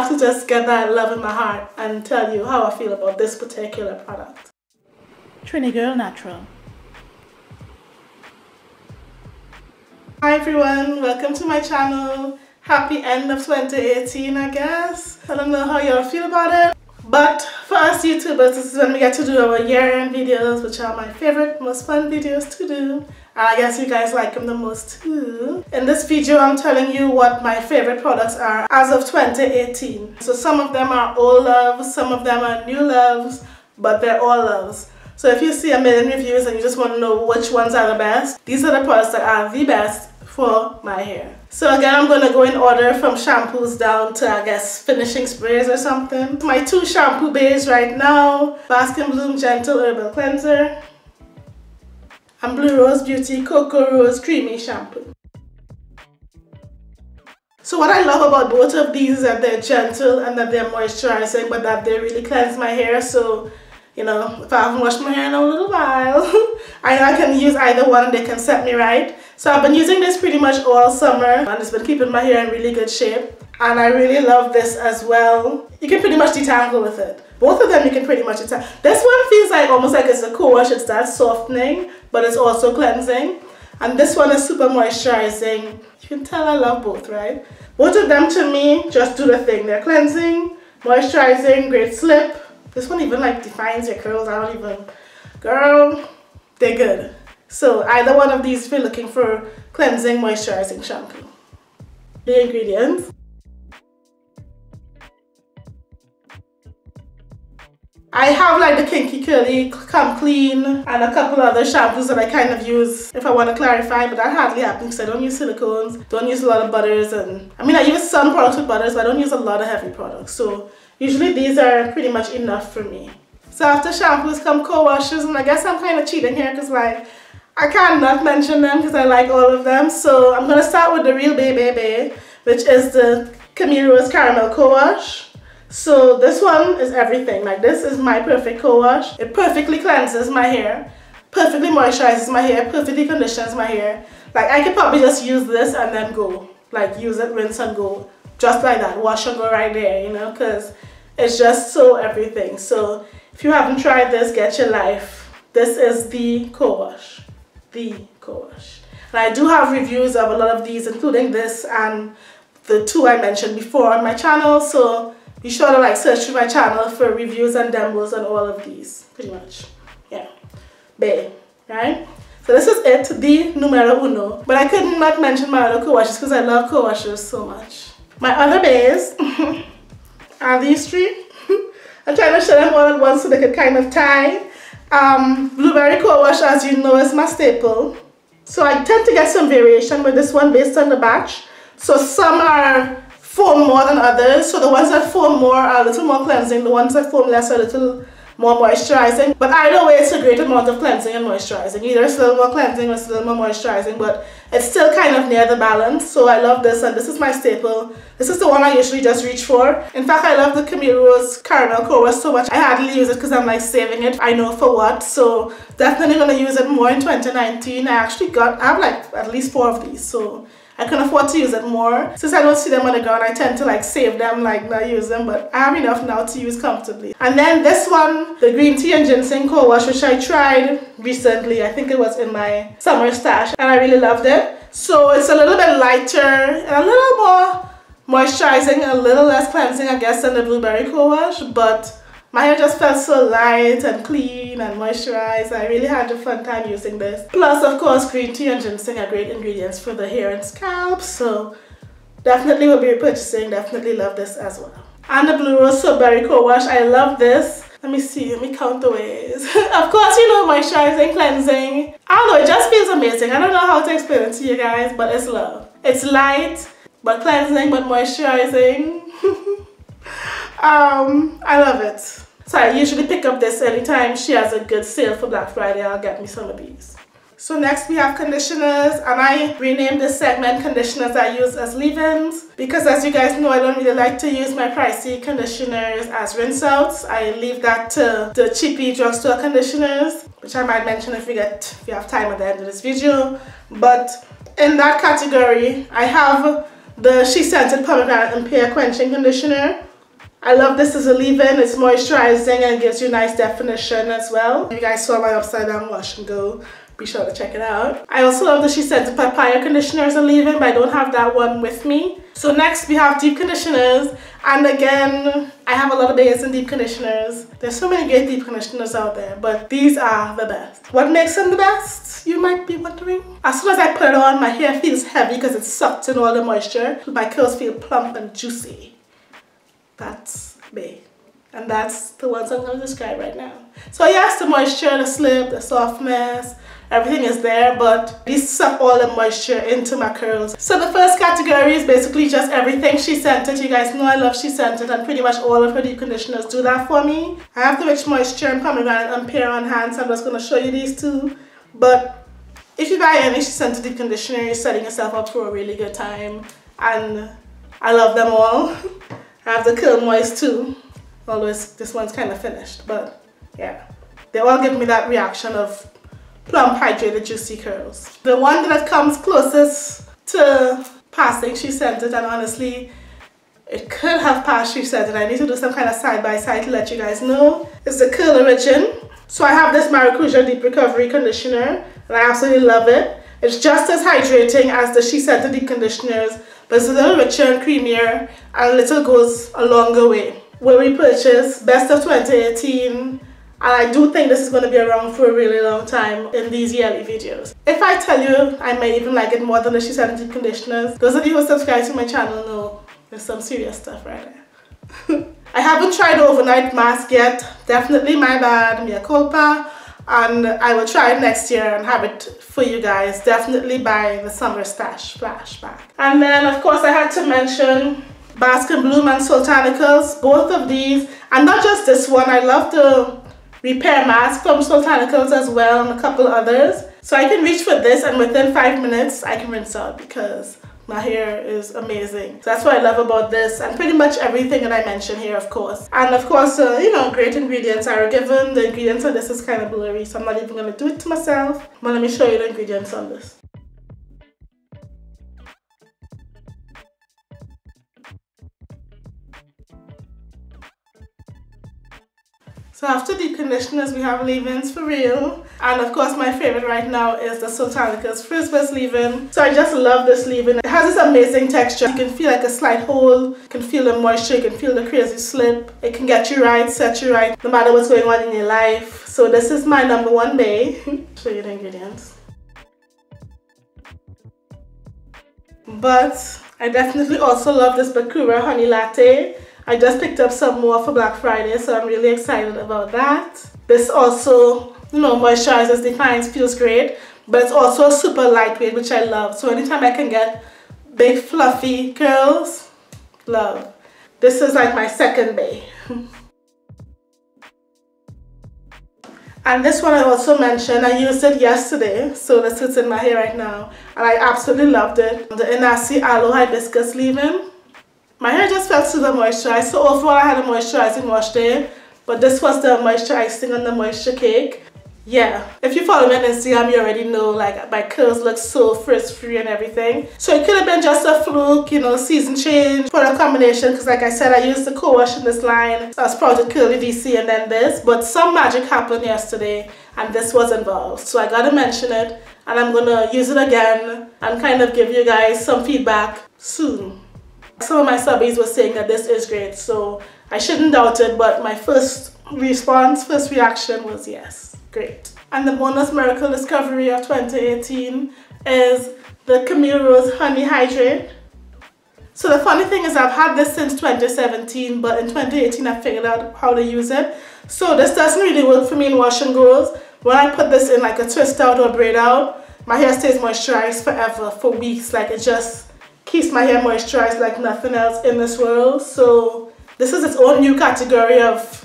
have to just get that love in my heart and tell you how I feel about this particular product. Trini Girl Natural. Hi everyone, welcome to my channel. Happy end of 2018 I guess. I don't know how y'all feel about it. But for us YouTubers, this is when we get to do our year-end videos, which are my favorite, most fun videos to do. I guess you guys like them the most too. In this video, I'm telling you what my favorite products are as of 2018. So some of them are old loves, some of them are new loves, but they're all loves. So if you see a million reviews and you just want to know which ones are the best, these are the products that are the best for my hair. So again, I'm going to go in order from shampoos down to, I guess, finishing sprays or something. My two shampoo bays right now, Bask and Bloom Gentle Herbal Cleanser and Blue Roze Beauty Cocoa Rose Creamy Shampoo. So what I love about both of these is that they're gentle and that they're moisturizing, but that they really cleanse my hair. So you know, if I haven't washed my hair in a little while, I can use either one and they can set me right. So I've been using this pretty much all summer and it's been keeping my hair in really good shape. And I really love this as well. You can pretty much detangle with it. Both of them you can pretty much detangle. This one feels like almost like it's a co-wash. It's that softening, but it's also cleansing. And this one is super moisturizing. You can tell I love both, right? Both of them to me just do the thing. They're cleansing, moisturizing, great slip, this one even like defines your curls. I don't even, girl, they're good. So either one of these if you're looking for cleansing, moisturizing shampoo. The ingredients. I have like the Kinky Curly Come Clean and a couple other shampoos that I kind of use if I want to clarify, but that hardly happens because I don't use silicones, don't use a lot of butters, and I mean I use some products with butters, but I don't use a lot of heavy products. So Usually these are pretty much enough for me. So after shampoos come co-washes and I guess I'm kind of cheating here because like I can't not mention them because I like all of them. So I'm going to start with the Real Baby which is the Camille Rose Caramel Co-Wash. So this one is everything. Like this is my perfect co-wash. It perfectly cleanses my hair, perfectly moisturizes my hair, perfectly conditions my hair. Like I could probably just use this and then go. Like use it, rinse and go. Just like that. Wash and go right there, you know, because it's just so everything. So if you haven't tried this, get your life. This is the co-wash. The co-wash. And I do have reviews of a lot of these, including this and the two I mentioned before on my channel. So be sure to like search through my channel for reviews and demos on all of these, pretty much. Yeah. Bae, right? So this is it, the numero uno. But I could not mention my other co-washes because I love co-washes so much. My other bays are these three. I'm trying to show them all at once so they could kind of tie. Um, blueberry co-wash, as you know, is my staple. So I tend to get some variation with this one based on the batch. So some are foam more than others. So the ones that foam more are a little more cleansing. The ones that foam less are a little more moisturizing. But either way, it's a great amount of cleansing and moisturizing. Either it's a little more cleansing or it's a little more moisturizing, but it's still kind of near the balance. So I love this, and this is my staple. This is the one I usually just reach for. In fact, I love the Camille Rose Caramel Core so much. I hardly use it because I'm like saving it. I know for what. So definitely gonna use it more in 2019. I actually got, I have like at least four of these. So I can afford to use it more. Since I don't see them on the ground, I tend to like save them, like not use them, but I have enough now to use comfortably. And then this one, the green tea and ginseng co-wash, which I tried recently. I think it was in my summer stash and I really loved it. So it's a little bit lighter and a little more moisturizing, a little less cleansing, I guess, than the blueberry co-wash, but my hair just felt so light and clean and moisturized. I really had a fun time using this. Plus, of course, green tea and ginseng are great ingredients for the hair and scalp. So definitely will be repurchasing. Definitely love this as well. And the Blue Roze Soap Co-Wash. I love this. Let me see, let me count the ways. of course, you know, moisturizing, cleansing. I don't know, it just feels amazing. I don't know how to explain it to you guys, but it's love. It's light, but cleansing, but moisturizing. Um, I love it. So I usually pick up this anytime she has a good sale for Black Friday. I'll get me some of these. So next we have conditioners and I renamed this segment conditioners I use as leave-ins because as you guys know I don't really like to use my pricey conditioners as rinse outs. I leave that to the cheapy drugstore conditioners which I might mention if we get if you have time at the end of this video. But in that category I have the SheScentIt Pomegranate and Pear Quenching Conditioner I love this as a leave-in. It's moisturizing and gives you nice definition as well. If you guys saw my upside down wash and go, be sure to check it out. I also love that SheScentIt the papaya conditioner as a leave-in, but I don't have that one with me. So next we have deep conditioners. And again, I have a lot of bays and deep conditioners. There's so many great deep conditioners out there, but these are the best. What makes them the best, you might be wondering? As soon as I put it on, my hair feels heavy because it's sucked in all the moisture. My curls feel plump and juicy. That's me. And that's the ones I'm to describe right now. So yes, the moisture, the slip, the softness, everything is there, but these suck all the moisture into my curls. So the first category is basically just everything SheScentIt. You guys know I love SheScentIt and pretty much all of her deep conditioners do that for me. I have the Rich Moisture and Pomegranate and Pear on hand, so I'm just going to show you these two. But if you buy any SheScentIt deep conditioner, you're setting yourself up for a really good time. And I love them all. I have the Curl Moist too, although this one's kind of finished, but yeah. They all give me that reaction of plump, hydrated, juicy curls. The one that comes closest to passing SheScentIt and honestly, it could have passed SheScentIt. I need to do some kind of side-by-side -side to let you guys know. It's the Curl Origin. So I have this Maracuja Deep Recovery Conditioner, and I absolutely love it. It's just as hydrating as the SheScentIt Deep Conditioners, but it's a little richer and creamier and a little goes a longer way. Where we purchased Best of 2018 and I do think this is going to be around for a really long time in these yearly videos. If I tell you I may even like it more than the SheScentIt conditioners, those of you who subscribe to my channel know there's some serious stuff right there. I haven't tried overnight mask yet. Definitely my bad, mea culpa and I will try next year and have it for you guys definitely by the summer stash flashback and then of course I had to mention Bask and Bloom and Soultanicals both of these and not just this one I love the repair mask from Soultanicals as well and a couple others. So I can reach for this and within five minutes I can rinse out because my hair is amazing. So that's what I love about this and pretty much everything that I mentioned here, of course. And of course, uh, you know, great ingredients are given. The ingredients on this is kind of blurry, so I'm not even to do it to myself. But let me show you the ingredients on this. So after deep conditioners, we have leave-ins for real. And of course, my favorite right now is the Soultanicals Frizz Burst leave-in. So I just love this leave-in. It has this amazing texture. You can feel like a slight hold. You can feel the moisture. You can feel the crazy slip. It can get you right, set you right, no matter what's going on in your life. So this is my number one bay. Show you the ingredients. But I definitely also love this Bekura Honey Latte. I just picked up some more for Black Friday, so I'm really excited about that. This also, you know, moisturizes, defines, feels great, but it's also super lightweight, which I love. So anytime I can get big fluffy curls, love. This is like my second bay. And this one I also mentioned, I used it yesterday, so this is in my hair right now. And I absolutely loved it. The Enasi Aloe Hibiscus leave-in. My hair just felt super moisturized. So overall I had a moisturizing wash day. But this was the moisture icing on the moisture cake. Yeah, if you follow me on Instagram, you already know like my curls look so frizz-free and everything. So it could have been just a fluke, you know, season change, a combination. Because like I said, I used the co-wash in this line. So I sprouted curly VC and then this. But some magic happened yesterday and this was involved. So I gotta mention it and I'm gonna use it again and kind of give you guys some feedback soon. Some of my subbies were saying that this is great, so I shouldn't doubt it, but my first response, first reaction was yes, great. And the bonus miracle discovery of 2018 is the Camille Rose Honey Hydrate. So the funny thing is I've had this since 2017, but in 2018 I figured out how to use it. So this doesn't really work for me in wash and goes. When I put this in like a twist out or braid out, my hair stays moisturized forever, for weeks. Like it just keeps my hair moisturized like nothing else in this world. So this is its own new category of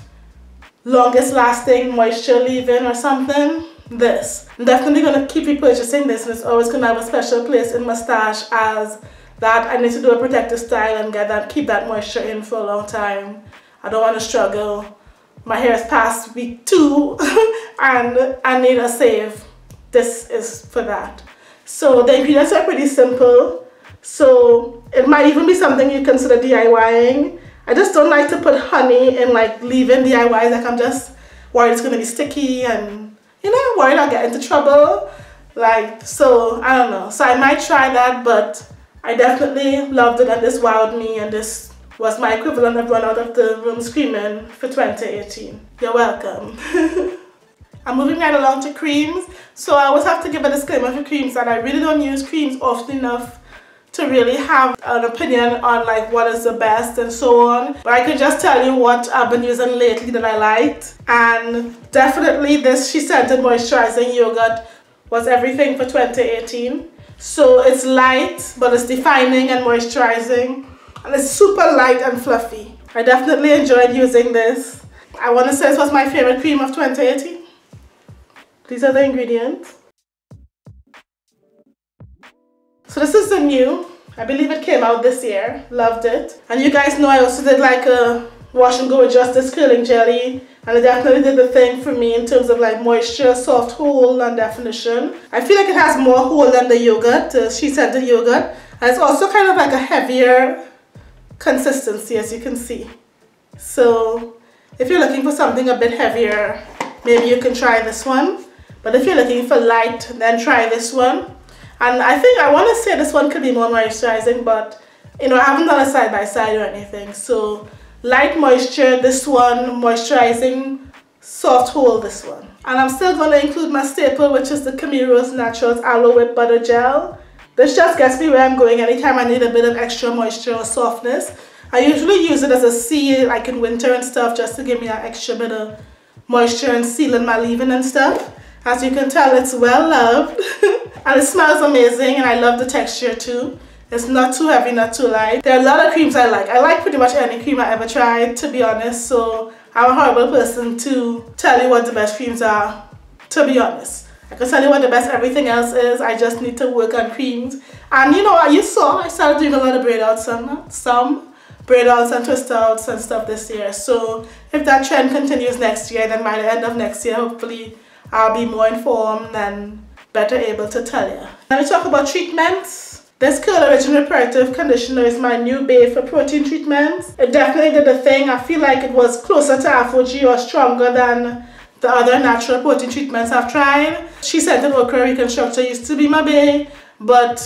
longest lasting moisture leave-in or something. This. I'm definitely going to keep repurchasing this and it's always going to have a special place in my stash as that I need to do a protective style and get that, keep that moisture in for a long time. I don't want to struggle. My hair is past week two and I need a save. This is for that. So the ingredients are pretty simple. So it might even be something you consider DIYing. I just don't like to put honey in like leave-in DIYs. Like I'm just worried it's gonna be sticky and you know, worried I'll get into trouble. Like, so I don't know. So I might try that, but I definitely loved it and this wowed me and this was my equivalent of run out of the room screaming for 2018. You're welcome. I'm moving right along to creams. So I always have to give a disclaimer for creams that I really don't use creams often enough to really have an opinion on like what is the best and so on. But I can just tell you what I've been using lately that I liked. And definitely this SheScentIt Moisturizing Yogurt was everything for 2018. So it's light, but it's defining and moisturizing. And it's super light and fluffy. I definitely enjoyed using this. I want to say this was my favorite cream of 2018. These are the ingredients. So this is the new. I believe it came out this year. Loved it. And you guys know I also did like a wash and go with just Justice curling jelly. And it definitely did the thing for me in terms of like moisture, soft hold and definition. I feel like it has more hold than the yogurt. Uh, the yogurt. And it's also kind of like a heavier consistency as you can see. So if you're looking for something a bit heavier, maybe you can try this one. But if you're looking for light, then try this one. And I think I want to say this one could be more moisturizing, but you know, I haven't done a side by side or anything. So light moisture, this one, moisturizing, soft hold, this one. And I'm still going to include my staple, which is the Camille Rose Naturals Aloe Whip Butter Gel. This just gets me where I'm going anytime I need a bit of extra moisture or softness. I usually use it as a seal, like in winter and stuff, just to give me that extra bit of moisture and sealing my leave-in and stuff. As you can tell, it's well loved. and it smells amazing and I love the texture too. It's not too heavy, not too light. There are a lot of creams I like. I like pretty much any cream I ever tried, to be honest. So I'm a horrible person to tell you what the best creams are, to be honest. I can tell you what the best everything else is. I just need to work on creams. And you know, what, you saw, I started doing a lot of braid outs, some, some braid outs and twist outs and stuff this year. So if that trend continues next year, then by the end of next year, hopefully I'll be more informed and better able to tell you. Let me talk about treatments. This Curl Origin Reparative Conditioner is my new base for protein treatments. It definitely did the thing. I feel like it was closer to ApHogee or stronger than the other natural protein treatments I've tried. SheScentIt Okra Reconstructor used to be my bae, but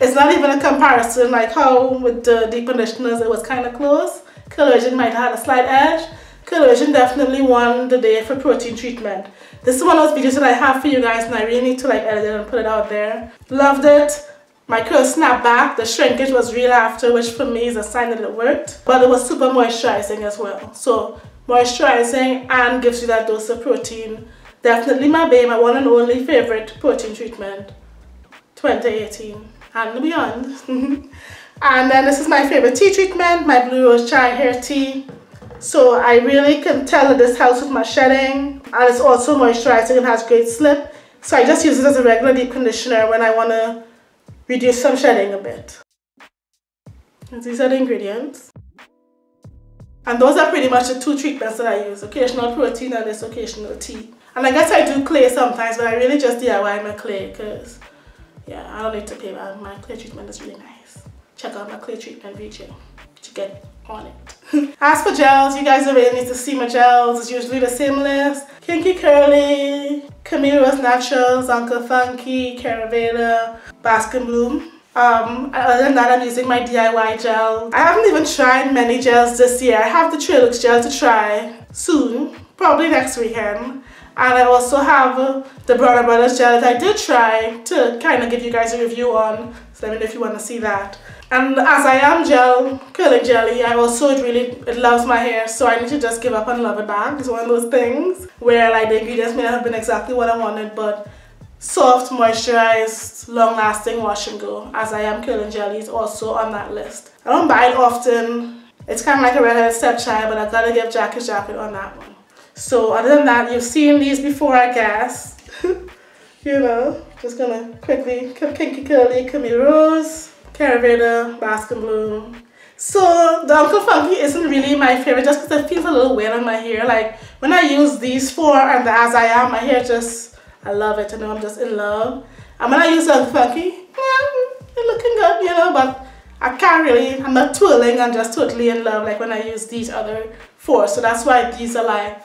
it's not even a comparison like how with the deep conditioners it was kind of close. Curl Origin might have had a slight edge. Curl Origin definitely won the day for protein treatment. This is one of those videos that I have for you guys and I really need to like edit it and put it out there. Loved it. My curl snapped back. The shrinkage was real after, which for me is a sign that it worked. But it was super moisturizing as well. So moisturizing and gives you that dose of protein. Definitely my babe, my one and only favorite protein treatment. 2018 and beyond. and then this is my favorite tea treatment, my Blue Roze Chai Hair Tea. So I really can tell that this helps with my shedding and it's also moisturizing and has great slip. So I just use it as a regular deep conditioner when I want to reduce some shedding a bit. And these are the ingredients. And those are pretty much the two treatments that I use, occasional protein and this occasional tea. And I guess I do clay sometimes, but I really just DIY my clay because, yeah, I don't need to pay, but my clay treatment is really nice. Check out my clay treatment video to get on it. As for gels, you guys already need to see my gels. It's usually the same list. Kinky Curly, Camille Rose Naturals, Uncle Funky, Caravela, Bask and Bloom. Um, other than that, I'm using my DIY gel. I haven't even tried many gels this year. I have the TreLuxe gel to try soon, probably next weekend. And I also have the Bronner Brothers gel that I did try to kind of give you guys a review on. So let me know if you want to see that. And as I am gel, curling jelly, I also really, it loves my hair, so I need to just give up and love it back. It's one of those things where like the ingredients may not have been exactly what I wanted, but soft, moisturized, long-lasting wash and go, as I am curling jelly is also on that list. I don't buy it often. It's kind of like a redheaded stepchild, but I gotta give Jack his jacket on that one. So other than that, you've seen these before, I guess. you know, just gonna quickly, Kinky Curly, Camille Rose. Caravela, Bask and Bloom. So the Uncle Funky isn't really my favorite just because it feels a little weird on my hair. Like when I use these four and the As I Am, my hair just, I love it. I know I'm just in love. And when I use the Uncle Funky, yeah, it's looking good, you know, but I can't really, I'm not twirling, I'm just totally in love like when I use these other four. So that's why these are like,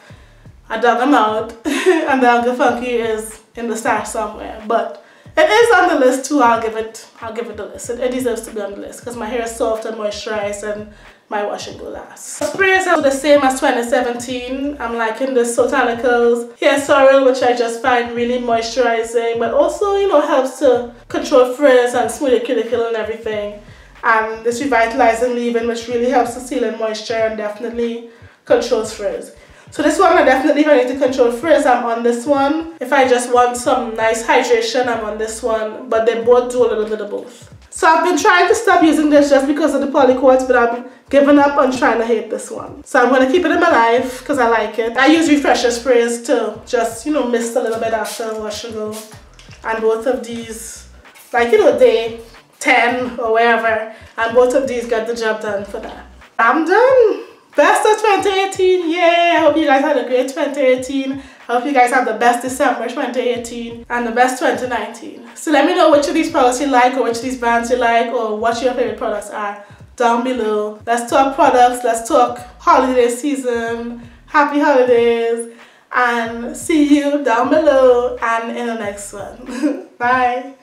I dug them out and the Uncle Funky is in the stash somewhere. But it is on the list too, I'll give it, I'll give it the list. It, it deserves to be on the list because my hair is soft and moisturized and my wash and go last. Sprays are the same as 2017. I'm liking the Soultanicals Hair Sorrel, which I just find really moisturizing, but also, you know, helps to control frizz and smooth your cuticle and everything. And this Revitalizing Leave-In, which really helps to seal in moisture and definitely controls frizz. So this one I definitely I need to control frizz, I'm on this one. If I just want some nice hydration, I'm on this one. But they both do a little bit of both. So I've been trying to stop using this just because of the polyquats, but I'm giving up on trying to hate this one. So I'm going to keep it in my life because I like it. I use refresher sprays to just, you know, mist a little bit after wash and go. And both of these, like, you know, day 10 or wherever. And both of these got the job done for that. I'm done. Best of 2018, yay! I hope you guys had a great 2018. I hope you guys have the best December 2018 and the best 2019. So let me know which of these products you like or which of these brands you like or what your favorite products are down below. Let's talk products, let's talk holiday season, happy holidays, and see you down below and in the next one. Bye!